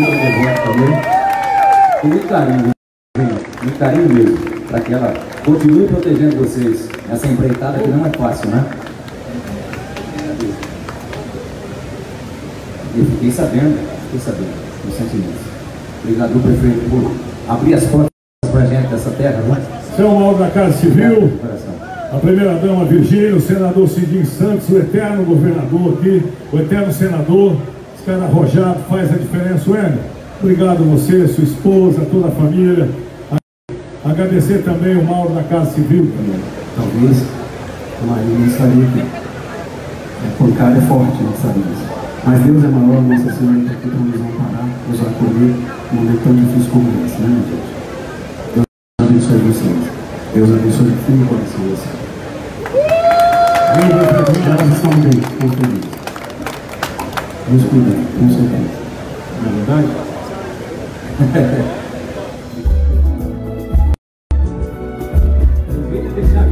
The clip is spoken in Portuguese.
devoto também. Com muito carinho, muito carinho mesmo, para que ela continue protegendo vocês nessa empreitada que não é fácil, né? Eu fiquei sabendo, fiquei sabendo, recentemente. Obrigado, prefeito, por abrir as portas para a gente dessa terra, né? Seu Mauro da Casa Civil, a primeira-dama Virgínia, o senador Cidinho Santos, o eterno governador aqui, o eterno senador, cara arrojado faz a diferença, Hélio. Obrigado a você, sua esposa, toda a família. Agradecer também o Mauro da Casa Civil. Talvez a Maria não estaria aqui. É, por cara é forte, sabe disso. Mas Deus é maior, Nossa Senhora está aqui para nos amparar, nos acolher num momento tão difícil como esse, né, meu Deus? Deus abençoe vocês. Deus abençoe o fundo de vocês. Elas estão bem, estão felizes. Deus cuida, com certeza. É verdade?